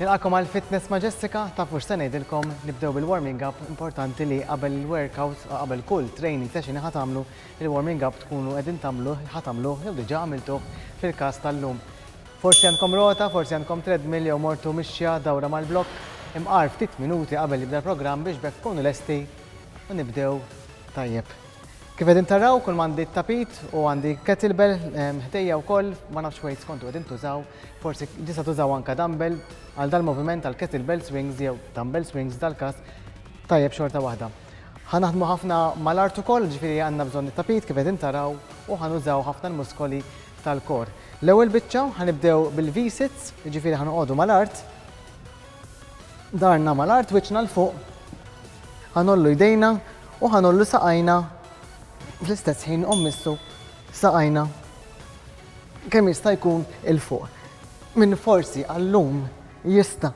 Nilqakom għal Fitness Majestica, tafu x'se ngħidilkom nibdew bil-warming up importanti li qabel il-workout qabel kull training session ħad tagħmlu il-warming up tkunu qegħdin tagħmlu ħad tagħmlu jew diġà għamiltuh fil-każ tal-lum. Forsi għandkom rota, forsi għandkom treadmill jew mortu mixja dawra mal-blokk imqar ftit minuti qabel jibda l-programm biex b'hekk tkunu lesti u nibdew tajjeb. Kif qegħdin taraw, kull m'għandi t-tapit u għandi kettlebell ħdejja wkoll, ma nafx x'weights kontu qegħdin tużaw, forsi tista' tużaw anke dumbbell għal dal-moviment tal-kettlebell swings jew dumbbell swings f'dal-każ tajjeb xorta waħda. Ħa naħdmu ħafna mal-art ukoll, ġifieri għandna bżonn it-tapit kif qegħdin taraw u ħa nużaw ħafna l-muskoli tal-kor. L-ewwel biċċa ħa nibdew bil-V-sits, jiġifieri ħa noqogħdu mal-art, daharna mal-art, wiċċna 'l fuq, ħa ngħollu jdejna u ħa ngħollu saqajna fl-istess ħin u mmissu saqajna kemm jista' jkun 'il fuq. Min forsi għallum jista'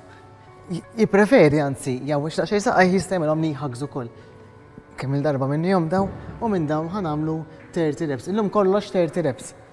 jippreferi anzi jgħawweġ daqsxejn saqajh jista' jagħmilhom knee hugs ukoll. Kemm il-darba minnihom dawn u minn dawn ħa nagħmlu 30 reps. Illum kollox 30 reps.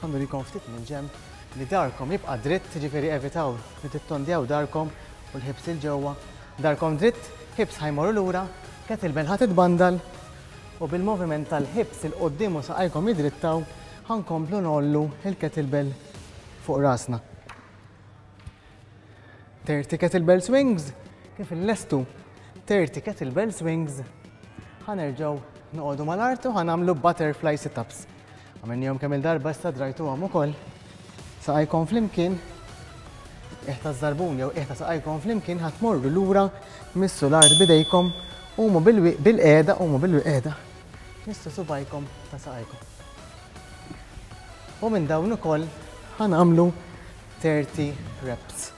Ħa nurikom ftit minn ġenb li darkom jibqa' dritt, jiġifieri evitaw li tittondjaw darkom u l-ħibs 'il ġewwa. Darkom dritt, ħibs ħa jmorru lura, kett il-ben ħa titbandal u bil-moviment tal-ħibs 'il quddiem u saqajkom jidrittaw, ħa nkomplu ngħollu l-kettlebell fuq rasna. 30 kettlebell swings, kif inlestu 30 kettlebell swings, ħanerġaw noqogħdu mal-artu ħanamlu butterfly sit-ups. Għamenjom kemm il-darba issa drajtu għam ukoll. Saqajkom flimkien, iħta zarbun jew iħta saqajkom flimkien ħatmorru lura missu l-art bidejkom u mu bil-qeda u mu bil-qeda missu subajkom ta' saqajkom. U minn dawn ukoll ħanamlu 30 reps.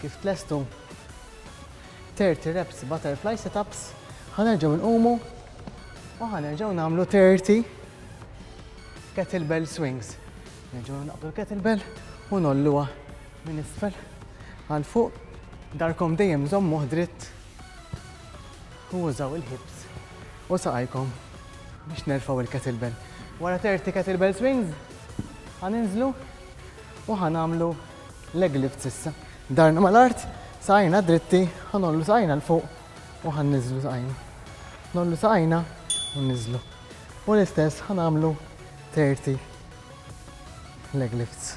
Kif tlestu 30 reps butterfly sit-ups, ħanerġgħu nqumu u ħanerġgħu nagħmlu 30 kettlebell swings. Nerġgħu naqbdu l-kettlebell u nolluha minn isfel għal fuq. Darkom dejjem żommuh dritt u użaw il-hips u saqajkom biex nerfgħu l-kettlebell. Wara 30 kettlebell swings, ħa ninżlu u ħa nagħmlu leg lifts issa. Darna mal-art, saqajna dritti, ħa ngħollu saqajna 'l fuq u ħa nniżżlu saqajna. Ngħollu saqajna u nniżżlu. U l-istess ħa nagħmlu 30 leg lifts.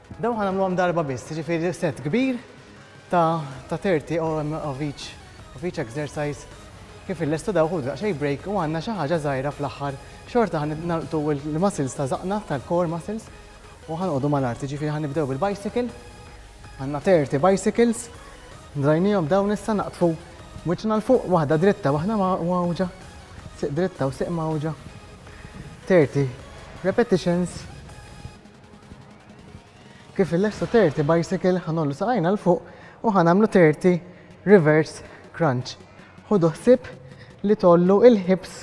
Dawn ħa nagħmluhom darba biss, jiġifieri sett kbir ta' ta' 30 om of each of each exercise kif illestu dawk hu daqsxejn break u għandna xi ħaġa żgħira fl-aħħar xorta ħa nagħlqtu l-muscles ta' żaqqna tal-core muscles u ħa noqogħdu mal-art jiġifieri ħa nibdew bil-bicycle għandna 30 bicycles ndrajniehom dawn issa naqdfu wiċċna 'l fuq waħda dritta waħda mgħawġa sieq dritta u sieq mgħawġa 30 repetitions Kif il-lestu 30 bicycle ħanollu saqajna l-fuq u ħanamlu 30 reverse crunch. Ħudu ħsib li tollu il-hips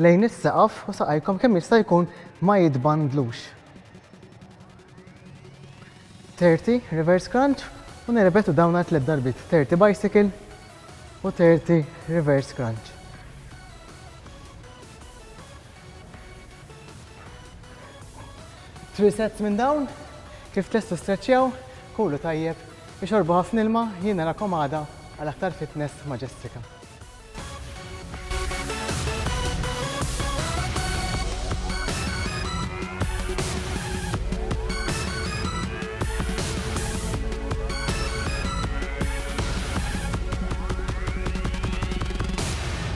lejn is-saqaf u saqajkom kemm jista' jkun ma jitbandlux. 30 reverse crunch u nirrepetu dawn għal tliet darbit. 30 bicycle u 30 reverse crunch. Three sets minn dawn, kif testu streċċjaw, kulu tajjeb, ixorbu ħafna ilma, jien narakom għada għal aktar fitness ma' Jessica.